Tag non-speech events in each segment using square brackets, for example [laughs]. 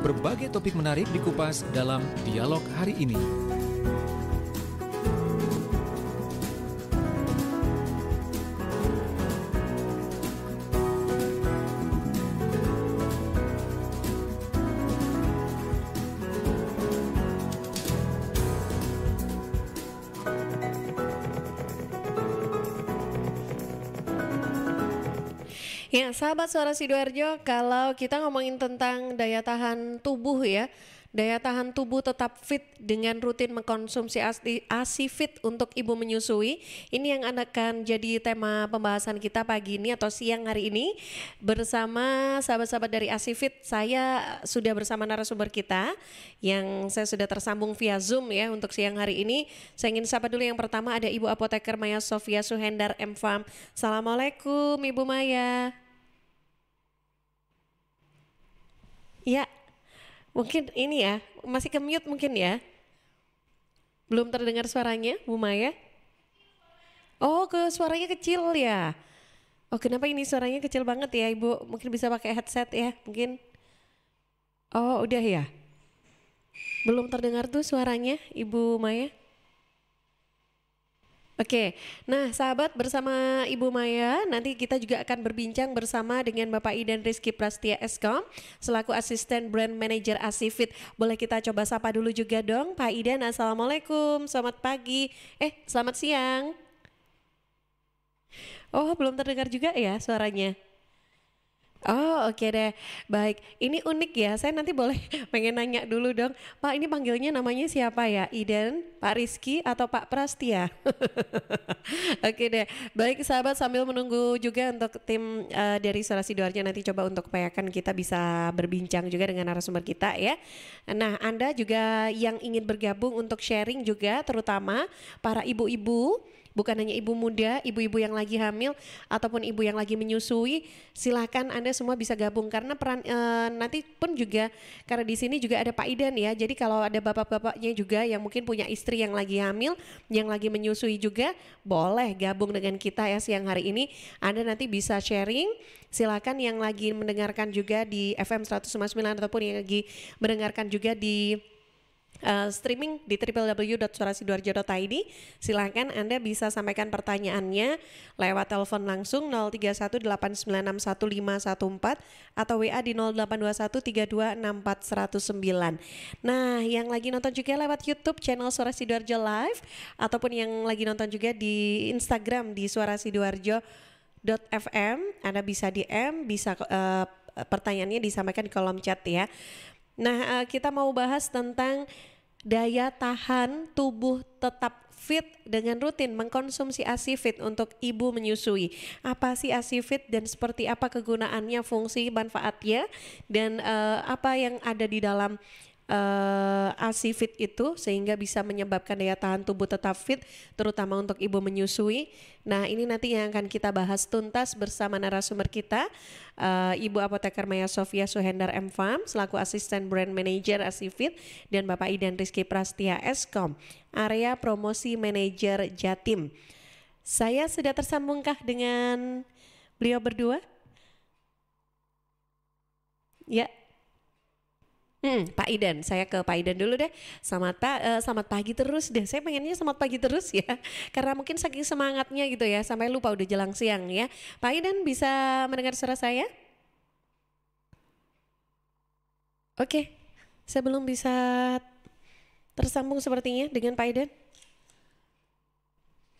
Berbagai topik menarik dikupas dalam dialog hari ini. Sahabat suara Sidoarjo, kalau kita ngomongin tentang daya tahan tubuh ya, daya tahan tubuh tetap fit dengan rutin mengkonsumsi ASI, ASI Fit untuk ibu menyusui. Ini yang akan jadi tema pembahasan kita pagi ini atau siang hari ini bersama sahabat-sahabat dari ASI Fit. Saya sudah bersama narasumber kita yang saya sudah tersambung via Zoom ya untuk siang hari ini. Saya ingin sapa dulu yang pertama ada Ibu Apoteker Maya Sofia Suhendar M Farm. Assalamualaikum Ibu Maya. Ya, mungkin ini ya, masih ke mungkin ya. Belum terdengar suaranya, Bu Maya? Oh, ke suaranya kecil ya. Oh, kenapa ini suaranya kecil banget ya, Ibu? Mungkin bisa pakai headset ya, mungkin. Oh, udah ya. Belum terdengar tuh suaranya, Ibu Maya? Oke, nah sahabat bersama Ibu Maya nanti kita juga akan berbincang bersama dengan Bapak Idan Rizky Prastia Eskom selaku asisten brand manager Asifit. Boleh kita coba sapa dulu juga dong Pak Idan. Assalamualaikum, selamat pagi. Eh, selamat siang. Oh, belum terdengar juga ya suaranya. Oh oke okay deh, baik. Ini unik ya, saya nanti boleh [laughs] pengen nanya dulu dong. Pak ini panggilnya namanya siapa ya? Iden, Pak Rizky atau Pak Prastia? [laughs] oke okay deh, baik sahabat sambil menunggu juga untuk tim uh, dari Suara Sidoarjo nanti coba untuk upayakan kita bisa berbincang juga dengan narasumber kita ya. Nah Anda juga yang ingin bergabung untuk sharing juga terutama para ibu-ibu bukan hanya ibu muda, ibu-ibu yang lagi hamil ataupun ibu yang lagi menyusui, silahkan Anda semua bisa gabung karena peran e, nanti pun juga karena di sini juga ada Pak Idan ya. Jadi kalau ada bapak-bapaknya juga yang mungkin punya istri yang lagi hamil, yang lagi menyusui juga, boleh gabung dengan kita ya siang hari ini. Anda nanti bisa sharing. Silakan yang lagi mendengarkan juga di FM 159 ataupun yang lagi mendengarkan juga di uh, streaming di www.suarasidoarjo.id. Silahkan Anda bisa sampaikan pertanyaannya lewat telepon langsung 0318961514 atau WA di 082132640109. Nah, yang lagi nonton juga lewat YouTube channel Suara Sidoarjo Live ataupun yang lagi nonton juga di Instagram di Suara Sidoarjo .fm Anda bisa DM, bisa uh, pertanyaannya disampaikan di kolom chat ya. Nah, uh, kita mau bahas tentang daya tahan tubuh tetap fit dengan rutin mengkonsumsi ASIFIT untuk ibu menyusui. Apa sih ASIFIT dan seperti apa kegunaannya, fungsi, manfaatnya dan uh, apa yang ada di dalam uh, ASI fit itu sehingga bisa menyebabkan daya tahan tubuh tetap fit terutama untuk ibu menyusui. Nah, ini nanti yang akan kita bahas tuntas bersama narasumber kita uh, Ibu Apoteker Maya Sofia Suhendar M Farm selaku asisten brand manager ASI fit dan Bapak Idan Rizky Prastia Eskom area promosi manager Jatim. Saya sudah tersambungkah dengan beliau berdua? Ya, Hmm, Pak Idan, saya ke Pak Idan dulu deh. Selamat Pak, uh, selamat pagi terus deh. Saya pengennya selamat pagi terus ya, [laughs] karena mungkin saking semangatnya gitu ya, sampai lupa udah jelang siang ya. Pak Idan bisa mendengar suara saya? Oke, saya belum bisa tersambung sepertinya dengan Pak Idan.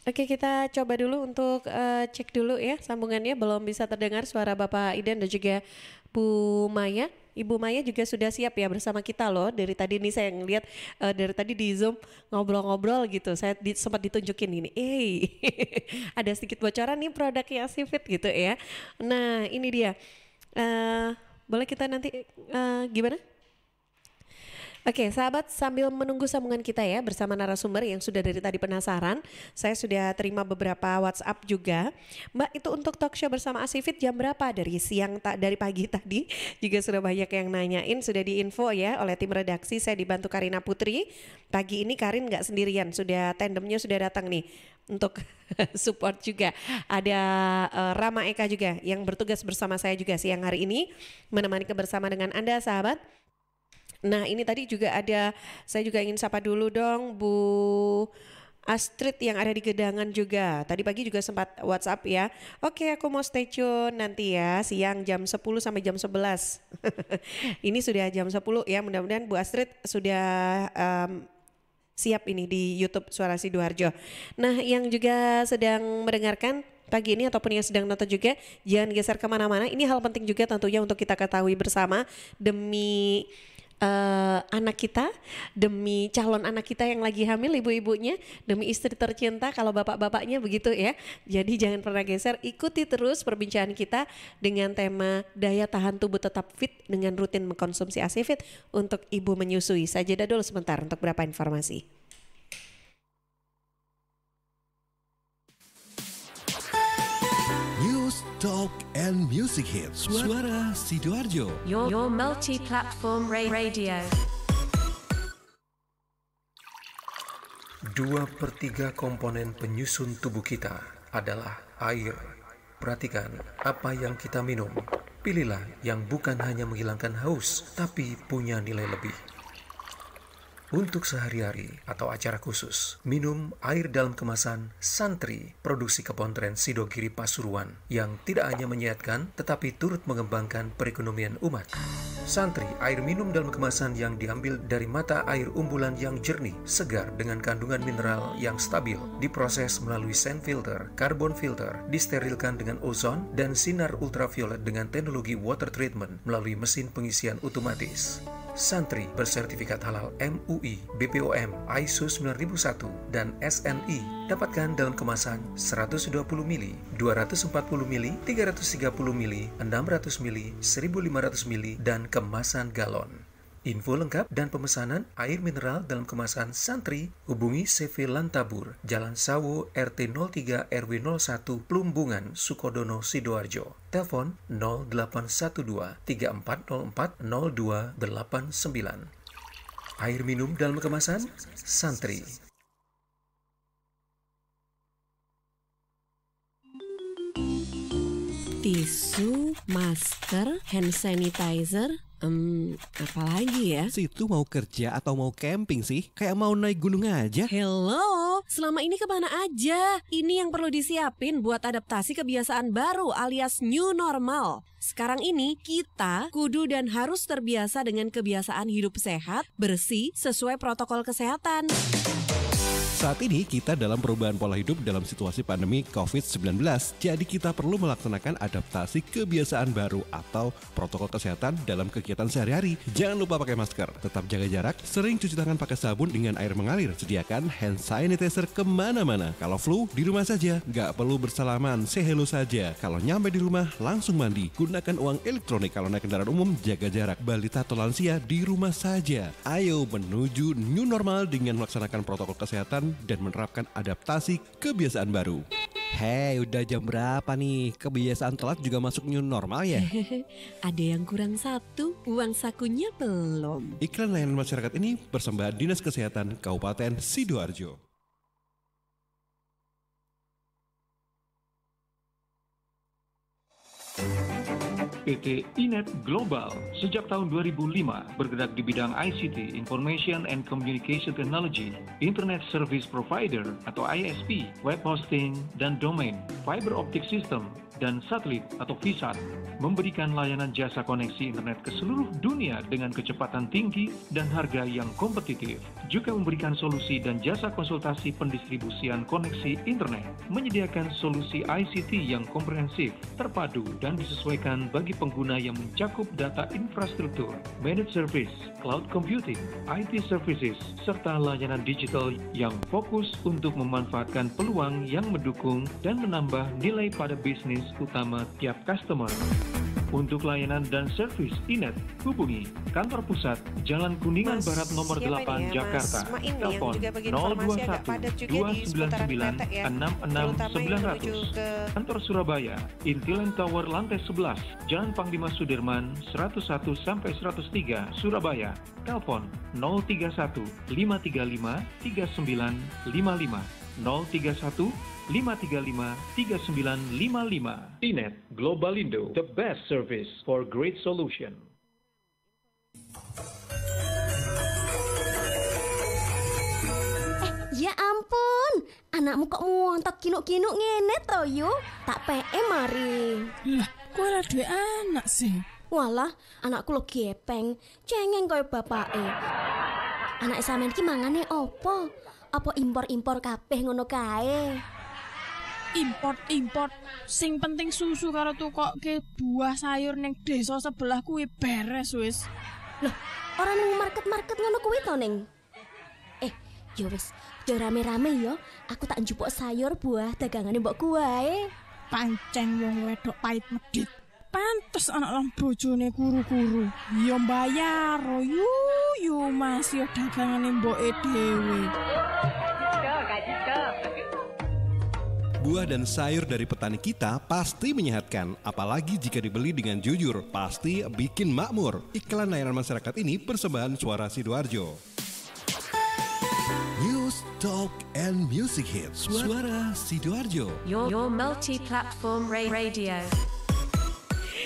Oke kita coba dulu untuk uh, cek dulu ya sambungannya belum bisa terdengar suara Bapak Idan dan juga Bu Maya. Ibu Maya juga sudah siap ya bersama kita loh. Dari tadi nih saya ngeliat uh, dari tadi di Zoom ngobrol-ngobrol gitu. Saya di, sempat ditunjukin ini. Eh, [laughs] ada sedikit bocoran nih produknya Sifit gitu ya. Nah, ini dia. Uh, boleh kita nanti uh, gimana? Oke, sahabat sambil menunggu sambungan kita ya bersama narasumber yang sudah dari tadi penasaran, saya sudah terima beberapa WhatsApp juga. Mbak, itu untuk talk show bersama Asifit jam berapa? Dari siang tak dari pagi [laughs] tadi juga sudah banyak yang nanyain, sudah diinfo ya oleh tim redaksi. Saya dibantu Karina Putri. Pagi ini Karin nggak sendirian, sudah tandemnya sudah datang nih untuk [laughs] support juga. Ada uh, Rama Eka juga yang bertugas bersama saya juga siang hari ini menemani kebersama dengan Anda sahabat. Nah ini tadi juga ada, saya juga ingin sapa dulu dong Bu Astrid yang ada di Gedangan juga. Tadi pagi juga sempat WhatsApp ya. Oke, aku mau stay tune nanti ya siang jam 10 sampai jam 11. [laughs] ini sudah jam 10 ya. Mudah-mudahan Bu Astrid sudah um, siap ini di YouTube Suara Sidoarjo. Nah, yang juga sedang mendengarkan pagi ini ataupun yang sedang nonton juga jangan geser ke mana-mana. Ini hal penting juga tentunya untuk kita ketahui bersama demi uh, anak kita, demi calon anak kita yang lagi hamil ibu-ibunya, demi istri tercinta kalau bapak-bapaknya begitu ya. Jadi jangan pernah geser, ikuti terus perbincangan kita dengan tema daya tahan tubuh tetap fit dengan rutin mengkonsumsi ACFIT untuk ibu menyusui. Saya jeda dulu sebentar untuk berapa informasi. Talk and Music Hits Suara Sidoarjo Your, your multi-platform radio Dua per tiga komponen penyusun tubuh kita adalah air. Perhatikan apa yang kita minum. Pilihlah yang bukan hanya menghilangkan haus, tapi punya nilai lebih. Untuk sehari-hari atau acara khusus, minum air dalam kemasan Santri, produksi Kepontren Sidogiri Pasuruan, yang tidak hanya menyehatkan, tetapi turut mengembangkan perekonomian umat. Santri, air minum dalam kemasan yang diambil dari mata air umbulan yang jernih, segar dengan kandungan mineral yang stabil, diproses melalui sand filter, carbon filter, disterilkan dengan ozon, dan sinar ultraviolet dengan teknologi water treatment melalui mesin pengisian otomatis. Santri bersertifikat halal MUI, BPOM, ISO 9001, dan SNI dapatkan dalam kemasan 120 ml, 240 ml, 330 ml, 600 ml, 1500 ml, dan kemasan galon. Info lengkap dan pemesanan air mineral dalam kemasan santri hubungi CV Lantabur, Jalan Sawo, RT 03 RW 01, Plumbungan, Sukodono, Sidoarjo. Telepon 0812 3404 0289. Air minum dalam kemasan santri. Tisu, masker, hand sanitizer, Hmm, apalagi ya? Situ mau kerja atau mau camping sih? Kayak mau naik gunung aja. Hello, selama ini ke mana aja? Ini yang perlu disiapin buat adaptasi kebiasaan baru alias new normal. Sekarang ini kita kudu dan harus terbiasa dengan kebiasaan hidup sehat, bersih, sesuai protokol kesehatan. Saat ini kita dalam perubahan pola hidup dalam situasi pandemi COVID-19, jadi kita perlu melaksanakan adaptasi kebiasaan baru atau protokol kesehatan dalam kegiatan sehari-hari. Jangan lupa pakai masker, tetap jaga jarak, sering cuci tangan pakai sabun dengan air mengalir, sediakan hand sanitizer ke mana-mana. Kalau flu, di rumah saja, nggak perlu bersalaman, say hello saja. Kalau nyampe di rumah, langsung mandi. Gunakan uang elektronik kalau naik kendaraan umum, jaga jarak. Balita atau lansia di rumah saja. Ayo menuju new normal dengan melaksanakan protokol kesehatan dan menerapkan adaptasi kebiasaan baru. Hei, udah jam berapa nih? Kebiasaan telat juga masuk new normal ya? [laughs] Ada yang kurang satu, uang sakunya belum. Iklan layanan masyarakat ini bersama Dinas Kesehatan Kabupaten Sidoarjo. PT Inet Global. Sejak tahun 2005 bergerak di bidang ICT, Information and Communication Technology, Internet Service Provider atau ISP, web hosting, dan domain, fiber optic system, dan satelit atau VSAT memberikan layanan jasa koneksi internet ke seluruh dunia dengan kecepatan tinggi dan harga yang kompetitif. Juga memberikan solusi dan jasa konsultasi pendistribusian koneksi internet, menyediakan solusi ICT yang komprehensif, terpadu, dan disesuaikan bagi pengguna yang mencakup data infrastruktur, managed service, cloud computing, IT services, serta layanan digital yang fokus untuk memanfaatkan peluang yang mendukung dan menambah nilai pada bisnis utama tiap customer. Untuk layanan dan servis Inet, hubungi kantor pusat Jalan Kuningan Mas, Barat nomor 8 ya, Jakarta. Telepon 021 299 ya, 66900. Kantor Surabaya, Intiland Tower lantai 11, Jalan Panglima Sudirman 101 sampai 103, Surabaya. Telepon 031 535 3955 031 535-3955. Inet Globalindo, the best service for great solution. Eh, ya ampun, anakmu kok ngontot kinuk-kinuk ngene toh yu? Tak PM mari. Lah, kok ada dua anak sih? Walah, anakku lo gepeng, cengeng kaya bapake. Anak sampean ki mangane opo? Apa impor-impor kabeh ngono kae? Import-import sing penting susu karo tukokke buah sayur ning desa sebelah kuwi beres wis. Loh, ora nang market-market ngono kuwi to ning. Eh, yo wis, yo rame-rame yo. Aku tak njupuk sayur buah dagangane mbokku wae. Pancen wong wedok pait medit. Pantes anak lang bojone kuru-kuru. Yo bayar yu yu Mas yo dagangane mboke dhewe. Buah dan sayur dari petani kita pasti menyehatkan, apalagi jika dibeli dengan jujur, pasti bikin makmur. Iklan layanan masyarakat ini persembahan suara Sidoarjo. News, talk, and music hits. Suara Sidoarjo. Your, your multi-platform ra- radio.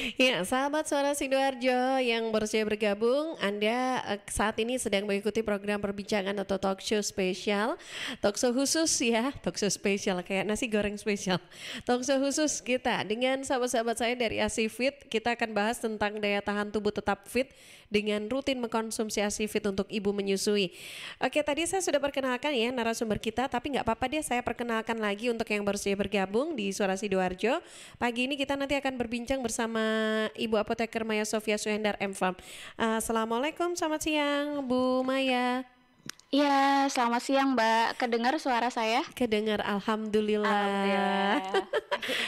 Ya, sahabat suara Sidoarjo yang baru saja bergabung, Anda eh, saat ini sedang mengikuti program perbincangan atau talk show spesial, talk show khusus ya, talk show spesial kayak nasi goreng spesial, talk show khusus kita dengan sahabat-sahabat saya dari Asifit, kita akan bahas tentang daya tahan tubuh tetap fit dengan rutin mengkonsumsi Asifit untuk ibu menyusui. Oke, tadi saya sudah perkenalkan ya narasumber kita, tapi nggak apa-apa deh saya perkenalkan lagi untuk yang baru saja bergabung di Suara Sidoarjo. Pagi ini kita nanti akan berbincang bersama Ibu Apoteker Maya Sofia Suhendar M Farm. Uh, Assalamualaikum, selamat siang Bu Maya. Iya, selamat siang Mbak. Kedengar suara saya? Kedengar, alhamdulillah. [laughs]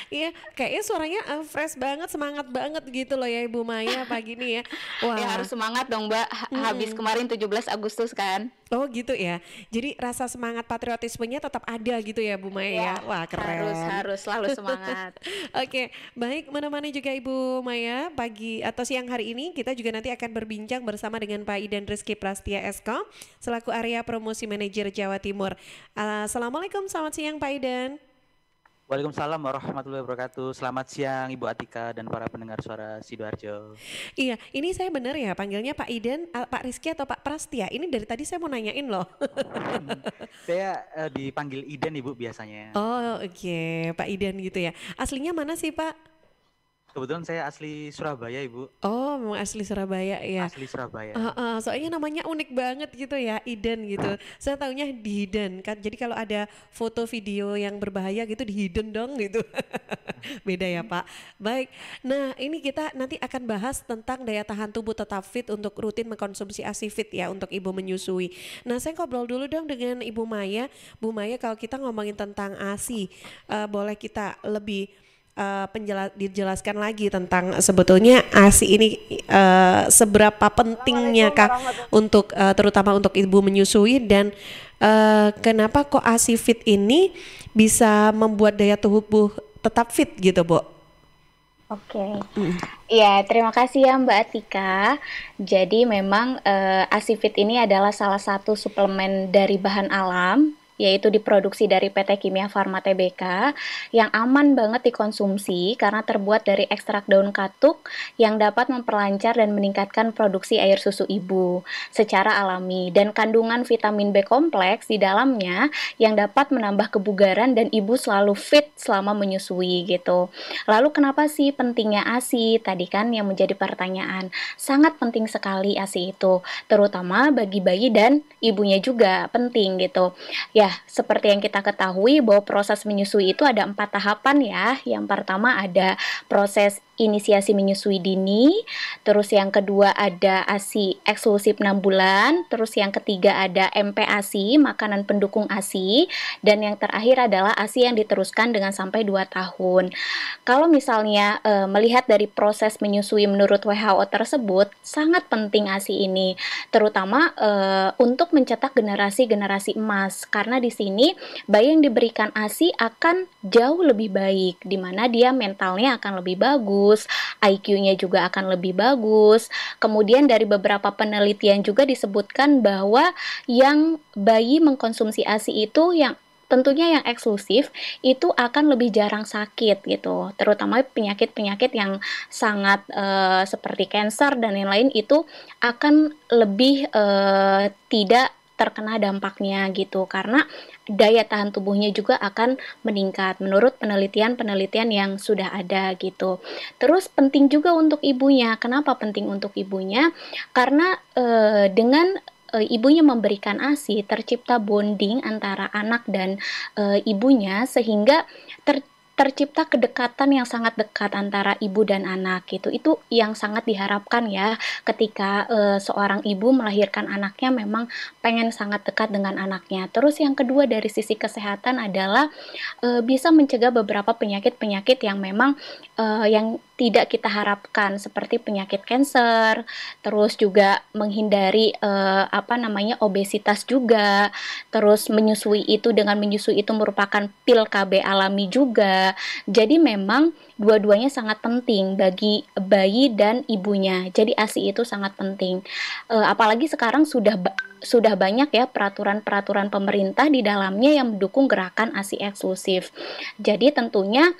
Iya, kayaknya suaranya uh, fresh banget, semangat banget gitu loh ya Ibu Maya pagi ini ya. [laughs] Wah. Ya harus semangat dong Mbak. Ha- Habis kemarin 17 Agustus kan. Oh gitu ya. Jadi rasa semangat patriotismenya tetap ada gitu ya Bu Maya ya. Wah keren. Harus harus selalu semangat. [laughs] Oke, baik menemani juga Ibu Maya pagi atau siang hari ini kita juga nanti akan berbincang bersama dengan Pak Idan Rizky Prastia Esko selaku area promosi manajer Jawa Timur. Uh, Assalamualaikum, selamat siang Pak Idan. Waalaikumsalam warahmatullahi wabarakatuh. Selamat siang Ibu Atika dan para pendengar suara Sidoarjo. Iya, ini saya benar ya panggilnya Pak Idan, uh, Pak Rizky atau Pak Prastia. Ini dari tadi saya mau nanyain loh. [laughs] Saya eh, dipanggil Iden Ibu biasanya. oh oke, Pak Idan gitu ya. Aslinya mana sih Pak? Kebetulan saya asli Surabaya Ibu. Oh, memang asli Surabaya ya. Asli Surabaya. Uh, uh, soalnya namanya unik banget gitu ya, Iden gitu. Saya taunya di hidden kan. Jadi kalau ada foto video yang berbahaya gitu di hidden dong gitu. [laughs] Beda ya Pak. Baik. Nah ini kita nanti akan bahas tentang daya tahan tubuh tetap fit untuk rutin mengkonsumsi ASIFIT ya untuk ibu menyusui. Nah saya ngobrol dulu dong dengan Ibu Maya. Bu Maya kalau kita ngomongin tentang ASI, uh, boleh kita lebih uh, penjela- dijelaskan lagi tentang sebetulnya ASI ini uh, seberapa pentingnya kah untuk uh, terutama untuk ibu menyusui dan uh, kenapa kok ASI fit ini bisa membuat daya tubuh tetap fit gitu, Bu? Oke. Ya, terima kasih ya Mbak Atika. Jadi memang eh, Asifit ini adalah salah satu suplemen dari bahan alam yaitu diproduksi dari PT Kimia Farma Tbk yang aman banget dikonsumsi karena terbuat dari ekstrak daun katuk yang dapat memperlancar dan meningkatkan produksi air susu ibu secara alami dan kandungan vitamin B kompleks di dalamnya yang dapat menambah kebugaran dan ibu selalu fit selama menyusui gitu. Lalu kenapa sih pentingnya ASI? Tadi kan yang menjadi pertanyaan. Sangat penting sekali ASI itu, terutama bagi bayi dan ibunya juga penting gitu. Ya, seperti yang kita ketahui bahwa proses menyusui itu ada empat tahapan ya. Yang pertama ada proses inisiasi menyusui dini, terus yang kedua ada ASI eksklusif 6 bulan, terus yang ketiga ada MPASI, makanan pendukung ASI, dan yang terakhir adalah ASI yang diteruskan dengan sampai 2 tahun. Kalau misalnya e, melihat dari proses menyusui menurut WHO tersebut, sangat penting ASI ini, terutama e, untuk mencetak generasi-generasi emas, karena di sini bayi yang diberikan ASI akan jauh lebih baik, di mana dia mentalnya akan lebih bagus, IQ-nya juga akan lebih bagus. Kemudian dari beberapa penelitian juga disebutkan bahwa yang bayi mengkonsumsi ASI itu yang tentunya yang eksklusif itu akan lebih jarang sakit gitu terutama penyakit-penyakit yang sangat uh, seperti cancer dan lain-lain itu akan lebih uh, tidak terkena dampaknya gitu karena daya tahan tubuhnya juga akan meningkat menurut penelitian-penelitian yang sudah ada gitu. Terus penting juga untuk ibunya. Kenapa penting untuk ibunya? Karena e, dengan e, ibunya memberikan ASI tercipta bonding antara anak dan e, ibunya sehingga ter tercipta kedekatan yang sangat dekat antara ibu dan anak gitu. Itu yang sangat diharapkan ya ketika e, seorang ibu melahirkan anaknya memang pengen sangat dekat dengan anaknya. Terus yang kedua dari sisi kesehatan adalah e, bisa mencegah beberapa penyakit-penyakit yang memang e, yang tidak kita harapkan seperti penyakit kanker, terus juga menghindari eh, apa namanya obesitas juga, terus menyusui itu dengan menyusui itu merupakan pil KB alami juga. Jadi memang dua-duanya sangat penting bagi bayi dan ibunya. Jadi ASI itu sangat penting. Eh, apalagi sekarang sudah sudah banyak ya peraturan-peraturan pemerintah di dalamnya yang mendukung gerakan ASI eksklusif. Jadi tentunya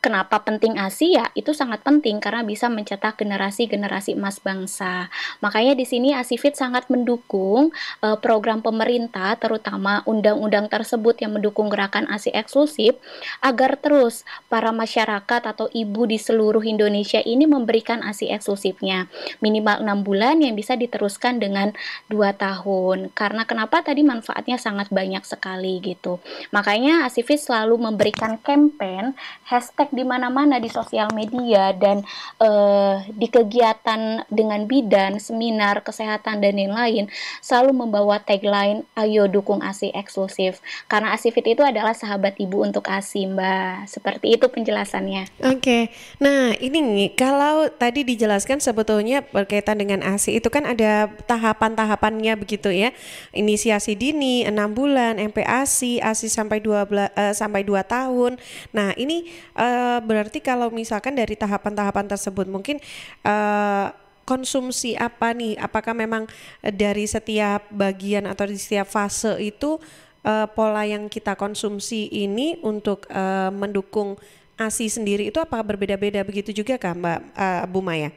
Kenapa penting ASI ya? Itu sangat penting karena bisa mencetak generasi-generasi emas bangsa. Makanya di sini ASIFIT sangat mendukung uh, program pemerintah terutama undang-undang tersebut yang mendukung gerakan ASI eksklusif agar terus para masyarakat atau ibu di seluruh Indonesia ini memberikan ASI eksklusifnya minimal 6 bulan yang bisa diteruskan dengan 2 tahun. Karena kenapa tadi manfaatnya sangat banyak sekali gitu. Makanya ASIFIT selalu memberikan campaign hashtag di mana-mana di sosial media dan uh, di kegiatan dengan bidan, seminar kesehatan dan lain-lain selalu membawa tagline ayo dukung ASI eksklusif karena ASIFIT itu adalah sahabat ibu untuk ASI Mbak. Seperti itu penjelasannya. Oke. Okay. Nah, ini kalau tadi dijelaskan sebetulnya berkaitan dengan ASI itu kan ada tahapan-tahapannya begitu ya. Inisiasi dini 6 bulan, MPASI, ASI sampai 12 uh, eh, sampai 2 tahun. Nah, ini uh, Eh, berarti kalau misalkan dari tahapan-tahapan tersebut mungkin uh, konsumsi apa nih? Apakah memang dari setiap bagian atau di setiap fase itu uh, pola yang kita konsumsi ini untuk uh, mendukung ASI sendiri itu apa berbeda-beda begitu juga kah Mbak uh, Bu Maya?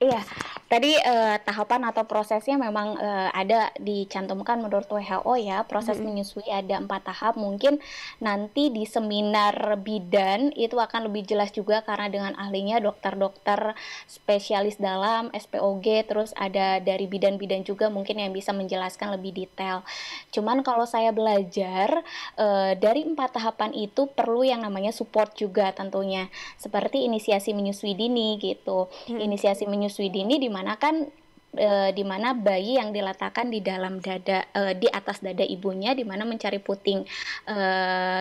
Iya, tadi uh, tahapan atau prosesnya memang uh, ada dicantumkan menurut WHO ya. Proses -hmm. menyusui ada empat tahap. Mungkin nanti di seminar bidan itu akan lebih jelas juga karena dengan ahlinya dokter-dokter spesialis dalam SPOG, terus ada dari bidan-bidan juga mungkin yang bisa menjelaskan lebih detail. Cuman kalau saya belajar uh, dari empat tahapan itu perlu yang namanya support juga tentunya, seperti inisiasi menyusui dini gitu, -hmm. inisiasi menyusui menyusui dini di mana kan e, di mana bayi yang diletakkan di dalam dada e, di atas dada ibunya di mana mencari puting e,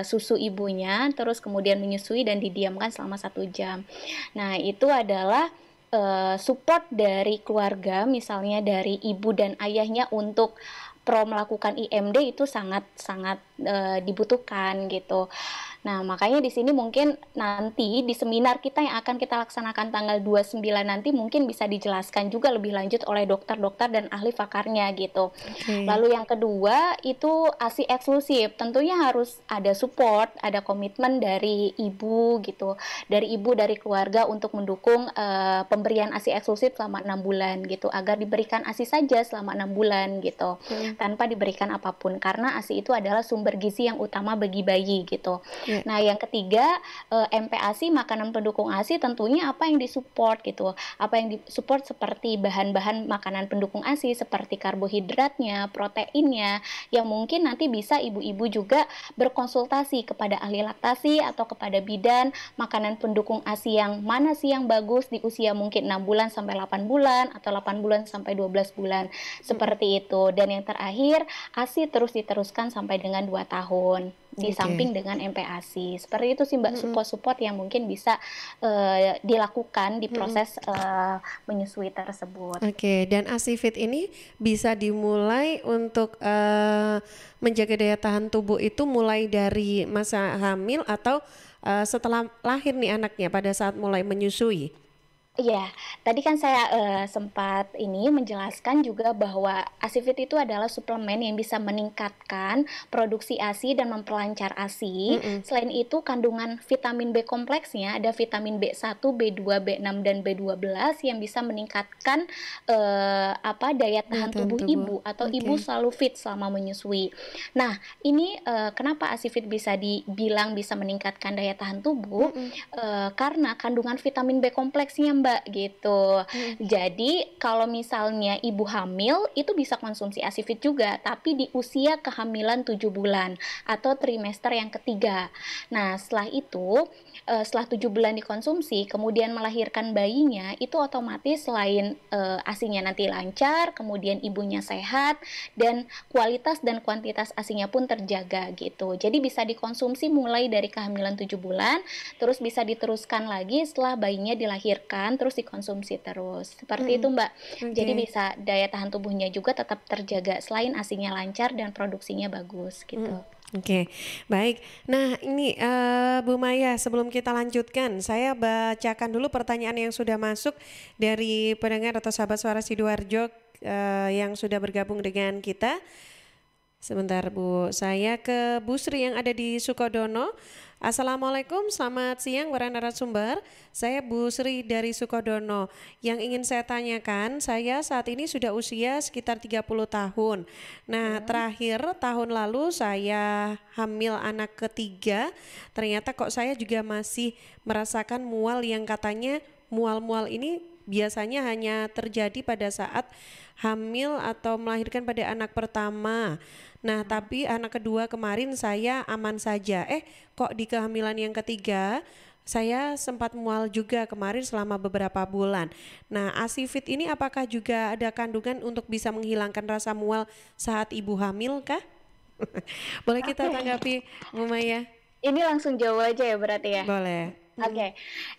susu ibunya terus kemudian menyusui dan didiamkan selama satu jam. Nah itu adalah e, support dari keluarga misalnya dari ibu dan ayahnya untuk pro melakukan IMD itu sangat sangat e, dibutuhkan gitu. Nah, makanya di sini mungkin nanti di seminar kita yang akan kita laksanakan tanggal 29 nanti mungkin bisa dijelaskan juga lebih lanjut oleh dokter-dokter dan ahli pakarnya gitu. Okay. Lalu yang kedua itu ASI eksklusif. Tentunya harus ada support, ada komitmen dari ibu gitu, dari ibu dari keluarga untuk mendukung uh, pemberian ASI eksklusif selama enam bulan gitu agar diberikan ASI saja selama enam bulan gitu. Hmm. Tanpa diberikan apa pun karena ASI itu adalah sumber gizi yang utama bagi bayi gitu. Yeah. Nah, yang ketiga eh, MPASI makanan pendukung ASI tentunya apa yang disupport gitu. Apa yang disupport seperti bahan-bahan makanan pendukung ASI seperti karbohidratnya, proteinnya yang mungkin nanti bisa ibu-ibu juga berkonsultasi kepada ahli laktasi atau kepada bidan makanan pendukung ASI yang mana sih yang bagus di usia mungkin 6 bulan sampai 8 bulan atau 8 bulan sampai 12 bulan. Seperti itu. Dan yang terakhir ASI terus diteruskan sampai dengan 2 tahun di okay. samping dengan MPASI. Seperti itu sih Mbak support-support yang mungkin bisa uh, dilakukan di proses mm -hmm. uh, menyusui tersebut. Oke, okay. dan ASIFIT ini bisa dimulai untuk uh, menjaga daya tahan tubuh itu mulai dari masa hamil atau uh, setelah lahir nih anaknya pada saat mulai menyusui. Iya, tadi kan saya uh, sempat ini menjelaskan juga bahwa Asifit itu adalah suplemen yang bisa meningkatkan produksi ASI dan memperlancar ASI. Mm -hmm. Selain itu, kandungan vitamin B kompleksnya ada vitamin B1, B2, B6 dan B12 yang bisa meningkatkan uh, apa daya tahan tubuh, tubuh ibu atau okay. ibu selalu fit selama menyusui. Nah, ini uh, kenapa Asifit bisa dibilang bisa meningkatkan daya tahan tubuh? Mm -hmm. uh, karena kandungan vitamin B kompleksnya Mbak Mbak gitu. Hmm. Jadi kalau misalnya ibu hamil itu bisa konsumsi asifit juga, tapi di usia kehamilan 7 bulan atau trimester yang ketiga. Nah setelah itu uh, setelah tujuh bulan dikonsumsi, kemudian melahirkan bayinya, itu otomatis selain uh, asinya nanti lancar, kemudian ibunya sehat, dan kualitas dan kuantitas asinya pun terjaga gitu. Jadi bisa dikonsumsi mulai dari kehamilan tujuh bulan, terus bisa diteruskan lagi setelah bayinya dilahirkan, terus dikonsumsi terus. Seperti hmm. itu Mbak. Okay. Jadi bisa daya tahan tubuhnya juga tetap terjaga selain asinya lancar dan produksinya bagus gitu. Hmm. Oke, okay. baik. Nah, ini uh, Bu Maya, sebelum kita lanjutkan, saya bacakan dulu pertanyaan yang sudah masuk dari pendengar atau sahabat suara Sidoarjo uh, yang sudah bergabung dengan kita. Sebentar Bu, saya ke Bu Sri yang ada di Sukodono. Assalamualaikum, selamat siang para narasumber. Saya Bu Sri dari Sukodono. Yang ingin saya tanyakan, saya saat ini sudah usia sekitar 30 tahun. Nah, ya. terakhir tahun lalu saya hamil anak ketiga. Ternyata kok saya juga masih merasakan mual yang katanya mual-mual ini biasanya hanya terjadi pada saat hamil atau melahirkan pada anak pertama. Nah, tapi anak kedua kemarin saya aman saja. Eh, kok di kehamilan yang ketiga saya sempat mual juga kemarin selama beberapa bulan. Nah, Asifit ini apakah juga ada kandungan untuk bisa menghilangkan rasa mual saat ibu hamil kah? [laughs] Boleh kita tanggapi, Bu Maya? Ini langsung jawab aja ya berarti ya? Boleh. Oke, okay.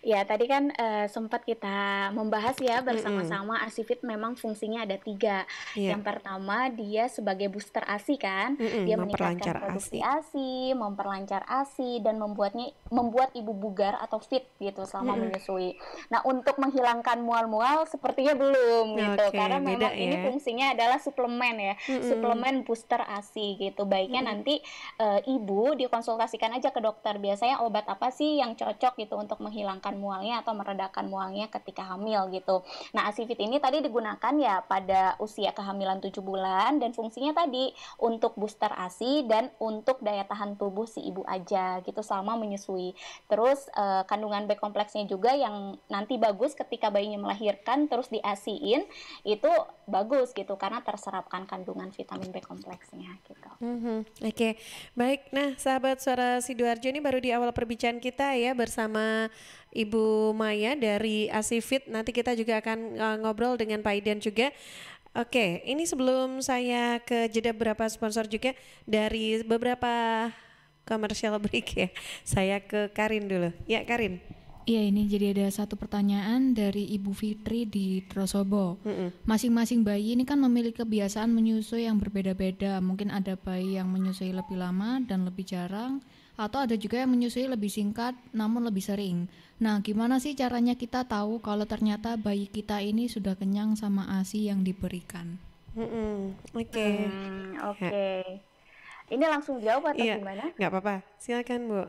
ya tadi kan uh, sempat kita membahas ya bersama-sama mm -hmm. Asifit memang fungsinya ada tiga. Yeah. Yang pertama dia sebagai booster ASI kan, mm -hmm. dia meningkatkan produksi ASI. ASI, memperlancar ASI dan membuatnya membuat ibu bugar atau fit gitu selama mm -hmm. menyusui. Nah untuk menghilangkan mual-mual sepertinya belum gitu, karena memang ya. ini fungsinya adalah suplemen ya, mm -hmm. suplemen booster ASI gitu. Baiknya mm -hmm. nanti uh, ibu dikonsultasikan aja ke dokter. Biasanya obat apa sih yang cocok gitu gitu untuk menghilangkan mualnya atau meredakan mualnya ketika hamil gitu. Nah, Asifit ini tadi digunakan ya pada usia kehamilan 7 bulan dan fungsinya tadi untuk booster ASI dan untuk daya tahan tubuh si ibu aja gitu selama menyusui. Terus eh, kandungan B kompleksnya juga yang nanti bagus ketika bayinya melahirkan terus diasiin itu bagus gitu karena terserapkan kandungan vitamin B kompleksnya gitu. Mm -hmm. Oke, okay. baik. Nah, sahabat suara sidoarjo ini baru di awal perbincangan kita ya bersama sama Ibu Maya dari Asifit. Nanti kita juga akan uh, ngobrol dengan Pak Idan juga. Oke, ini sebelum saya ke jeda beberapa sponsor juga dari beberapa commercial break ya. Saya ke Karin dulu. Ya, Karin. Iya ini jadi ada satu pertanyaan dari Ibu Fitri di Trosobo. Masing-masing bayi ini kan memiliki kebiasaan menyusui yang berbeda-beda. Mungkin ada bayi yang menyusui lebih lama dan lebih jarang, atau ada juga yang menyusui lebih singkat namun lebih sering. Nah, gimana sih caranya kita tahu kalau ternyata bayi kita ini sudah kenyang sama ASI yang diberikan? Hmm, oke. Okay. Hmm, oke. Okay. Ini langsung jawab atau iya, gimana? Nggak apa-apa, silakan Bu.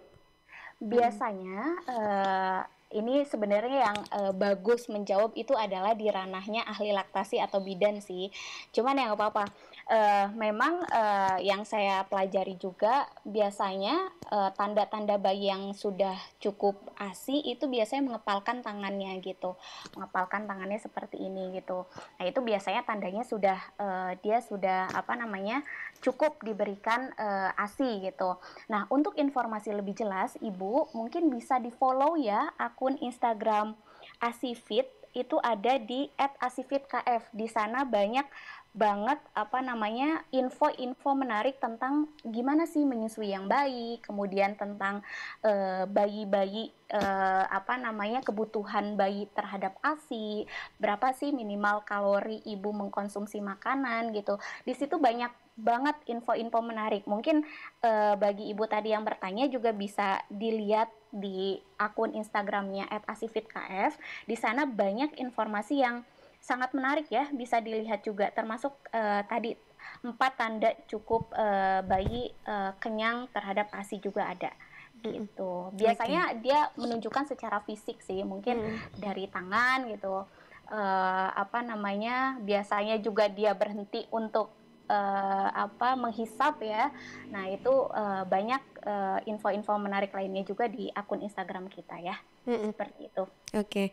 Biasanya uh, ini sebenarnya yang uh, bagus menjawab itu adalah di ranahnya ahli laktasi atau bidan sih. Cuman yang apa-apa. Uh, memang uh, yang saya pelajari juga biasanya tanda-tanda uh, bayi yang sudah cukup ASI itu biasanya mengepalkan tangannya gitu. Mengepalkan tangannya seperti ini gitu. Nah, itu biasanya tandanya sudah uh, dia sudah apa namanya? cukup diberikan uh, ASI gitu. Nah, untuk informasi lebih jelas Ibu mungkin bisa di-follow ya akun Instagram Asifit itu ada di @asifitkf. Di sana banyak banget apa namanya info-info menarik tentang gimana sih menyusui yang baik, kemudian tentang eh, bayi-bayi uh, apa namanya kebutuhan bayi terhadap ASI, berapa sih minimal kalori ibu mengkonsumsi makanan gitu. Di situ banyak banget info-info menarik. Mungkin uh, bagi ibu tadi yang bertanya juga bisa dilihat di akun Instagramnya @asifitkf. Di sana banyak informasi yang sangat menarik ya, bisa dilihat juga termasuk uh, tadi empat tanda cukup uh, bayi uh, kenyang terhadap ASI juga ada gitu. Biasanya okay. dia menunjukkan secara fisik sih, mungkin mm. dari tangan gitu. Uh, apa namanya? Biasanya juga dia berhenti untuk uh, apa menghisap ya. Nah, itu uh, banyak info-info uh, menarik lainnya juga di akun Instagram kita ya. Mm-mm. Seperti itu. Oke, okay.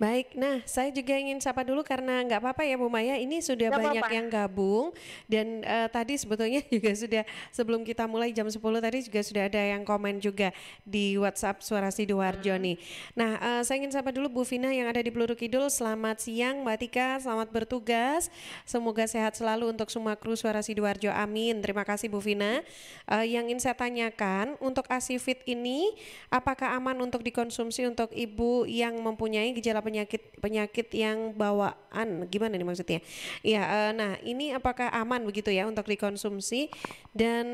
baik. Nah, saya juga ingin sapa dulu karena nggak apa-apa ya Bu Maya. Ini sudah gak banyak apa-apa. yang gabung dan uh, tadi sebetulnya [laughs] juga sudah sebelum kita mulai jam 10 tadi juga sudah ada yang komen juga di WhatsApp Suara Sidoarjo hmm. nih. Nah, uh, saya ingin sapa dulu Bu Vina yang ada di Peluru Kidul. Selamat siang Mbak Tika, selamat bertugas. Semoga sehat selalu untuk semua kru Suara Sidoarjo. Amin. Terima kasih Bu Vina. Uh, yang ingin saya tanyakan untuk Asifit ini apakah aman untuk dikonsumsi untuk ibu yang mempunyai gejala penyakit penyakit yang bawaan gimana nih maksudnya? Ya, uh, nah ini apakah aman begitu ya untuk dikonsumsi dan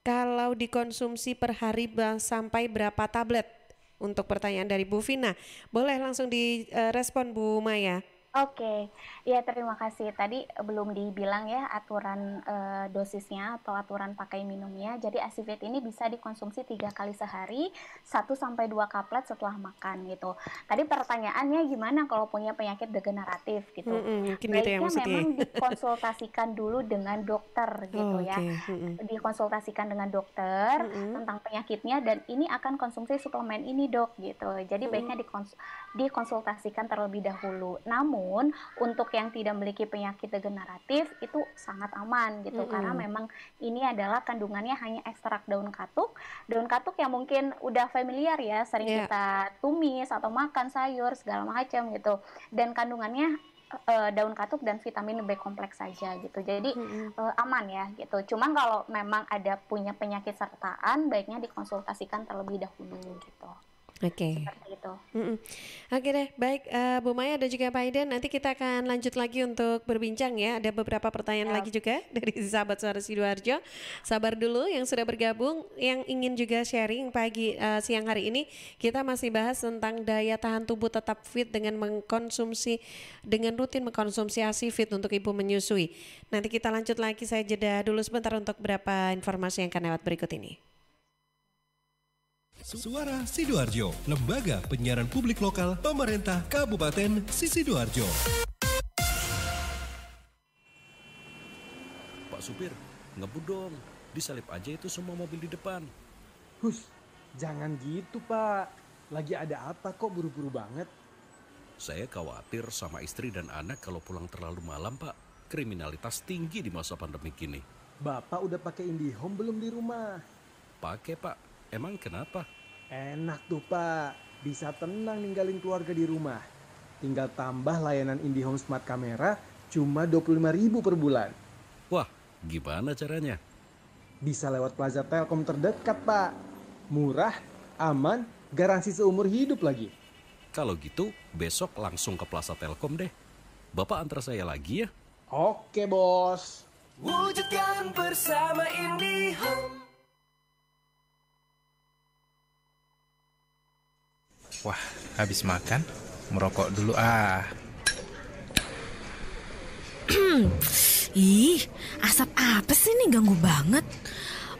kalau dikonsumsi per hari sampai berapa tablet? Untuk pertanyaan dari Bu Vina, boleh langsung direspon Bu Maya. Oke, ya terima kasih. Tadi belum dibilang ya aturan uh, dosisnya atau aturan pakai minumnya. Jadi Asivit ini bisa dikonsumsi tiga kali sehari, 1 sampai dua kaplet setelah makan gitu. Tadi pertanyaannya gimana kalau punya penyakit degeneratif gitu? Mm -hmm, Baiknya gitu ya, memang [laughs] dikonsultasikan dulu dengan dokter gitu oh, ya. Mm -hmm. Dikonsultasikan dengan dokter mm -hmm. tentang penyakitnya dan ini akan konsumsi suplemen ini dok gitu. Jadi mm -hmm. baiknya dikons dikonsultasikan terlebih dahulu. Namun untuk yang tidak memiliki penyakit degeneratif itu sangat aman gitu mm -hmm. karena memang ini adalah kandungannya hanya ekstrak daun katuk. Daun katuk yang mungkin udah familiar ya, sering yeah. kita tumis atau makan sayur segala macam gitu. Dan kandungannya uh, daun katuk dan vitamin B kompleks saja gitu. Jadi mm-hmm. uh, aman ya gitu. Cuma kalau memang ada punya penyakit sertaan baiknya dikonsultasikan terlebih dahulu gitu. Oke. Okay. Seperti itu. Mm -mm. Oke okay deh, baik uh, Bu Maya dan juga Pak Aiden. Nanti kita akan lanjut lagi untuk berbincang ya. Ada beberapa pertanyaan ya. lagi juga [laughs] dari sahabat suara sidoarjo. Sabar dulu yang sudah bergabung, yang ingin juga sharing pagi uh, siang hari ini kita masih bahas tentang daya tahan tubuh tetap fit dengan mengkonsumsi dengan rutin mengkonsumsi ASI fit untuk ibu menyusui. Nanti kita lanjut lagi. Saya jeda dulu sebentar untuk beberapa informasi yang akan lewat berikut ini. Suara Sidoarjo, lembaga penyiaran publik lokal pemerintah Kabupaten Sidoarjo. Pak supir, ngebut dong. Disalip aja itu semua mobil di depan. Hus, jangan gitu pak. Lagi ada apa kok buru-buru banget? Saya khawatir sama istri dan anak kalau pulang terlalu malam pak. Kriminalitas tinggi di masa pandemi kini. Bapak udah pakai IndiHome belum di rumah? Pakai pak, Emang kenapa? Enak tuh pak, bisa tenang ninggalin keluarga di rumah. Tinggal tambah layanan IndiHome Smart Camera cuma 25 ribu per bulan. Wah, gimana caranya? Bisa lewat plaza Telkom terdekat pak. Murah, aman, garansi seumur hidup lagi. Kalau gitu, besok langsung ke Plaza Telkom deh. Bapak antar saya lagi ya. Oke bos. Wujudkan bersama IndiHome. Wah, habis makan, merokok dulu ah. [clears throat] Ih, asap apa sih nih ganggu banget.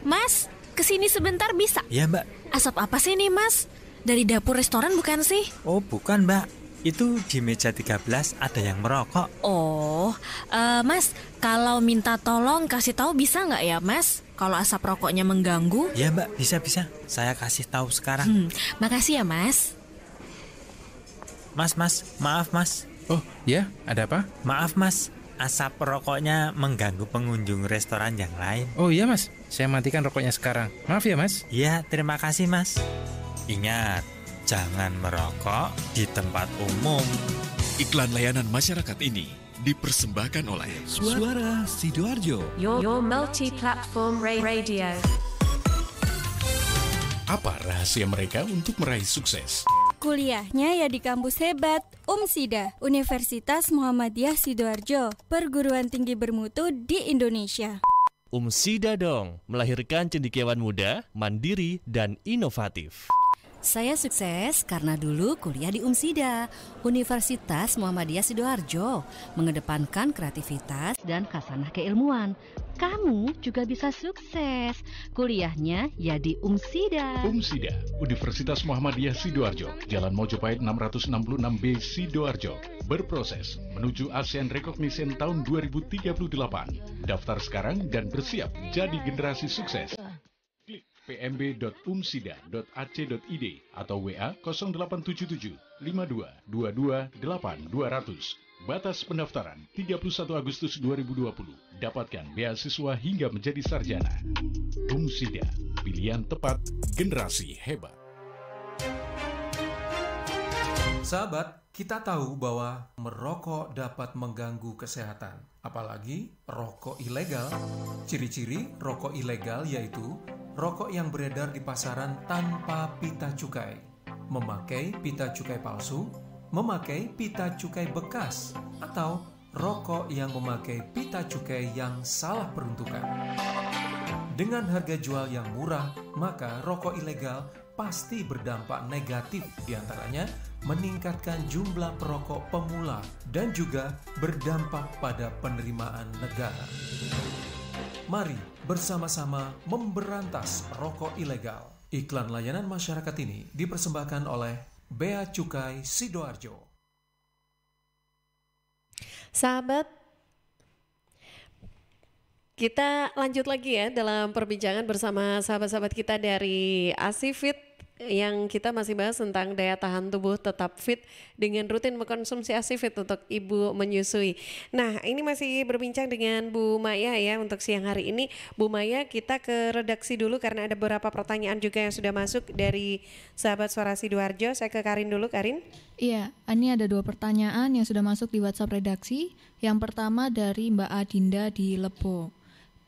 Mas, ke sini sebentar bisa? Ya mbak. Asap apa sih nih mas? Dari dapur restoran bukan sih? Oh bukan mbak, itu di meja 13 ada yang merokok. Oh, uh, Mas, kalau minta tolong kasih tahu bisa nggak ya, Mas? Kalau asap rokoknya mengganggu? Ya, Mbak, bisa bisa. Saya kasih tahu sekarang. Hmm, makasih ya, Mas. Mas, mas, maaf mas. Oh, ya, ada apa? Maaf mas, asap rokoknya mengganggu pengunjung restoran yang lain. Oh iya mas, saya matikan rokoknya sekarang. Maaf ya mas. Iya, terima kasih mas. Ingat, jangan merokok di tempat umum. Iklan layanan masyarakat ini dipersembahkan oleh Suara Sidoarjo. Your, your multi-platform radio. Apa rahasia mereka untuk meraih sukses? Kuliahnya ya di kampus hebat, UMSIDA, Universitas Muhammadiyah Sidoarjo, perguruan tinggi bermutu di Indonesia. UMSIDA dong, melahirkan cendikiawan muda, mandiri, dan inovatif. Saya sukses karena dulu kuliah di UMSIDA, Universitas Muhammadiyah Sidoarjo, mengedepankan kreativitas dan kasanah keilmuan. Kamu juga bisa sukses. Kuliahnya ya di UMSIDA. UMSIDA, Universitas Muhammadiyah Sidoarjo, Jalan Mojopahit 666B Sidoarjo, berproses menuju ASEAN Recognition tahun 2038. Daftar sekarang dan bersiap jadi generasi sukses pmb.umsida.ac.id atau WA 0877 52 22 8200. Batas pendaftaran 31 Agustus 2020. Dapatkan beasiswa hingga menjadi sarjana. Umsida, pilihan tepat generasi hebat. Sahabat, kita tahu bahwa merokok dapat mengganggu kesehatan, apalagi rokok ilegal. Ciri-ciri rokok ilegal yaitu rokok yang beredar di pasaran tanpa pita cukai, memakai pita cukai palsu, memakai pita cukai bekas, atau rokok yang memakai pita cukai yang salah peruntukan. Dengan harga jual yang murah, maka rokok ilegal pasti berdampak negatif di antaranya meningkatkan jumlah perokok pemula dan juga berdampak pada penerimaan negara. Mari bersama-sama memberantas rokok ilegal. Iklan layanan masyarakat ini dipersembahkan oleh Bea Cukai Sidoarjo. Sahabat, kita lanjut lagi ya dalam perbincangan bersama sahabat-sahabat kita dari Asifit yang kita masih bahas tentang daya tahan tubuh tetap fit dengan rutin mengkonsumsi Asifit untuk ibu menyusui. Nah, ini masih berbincang dengan Bu Maya ya untuk siang hari ini. Bu Maya, kita ke redaksi dulu karena ada beberapa pertanyaan juga yang sudah masuk dari sahabat Suara Sidoarjo. Saya ke Karin dulu, Karin. Iya, ini ada dua pertanyaan yang sudah masuk di WhatsApp redaksi. Yang pertama dari Mbak Adinda di Lebo.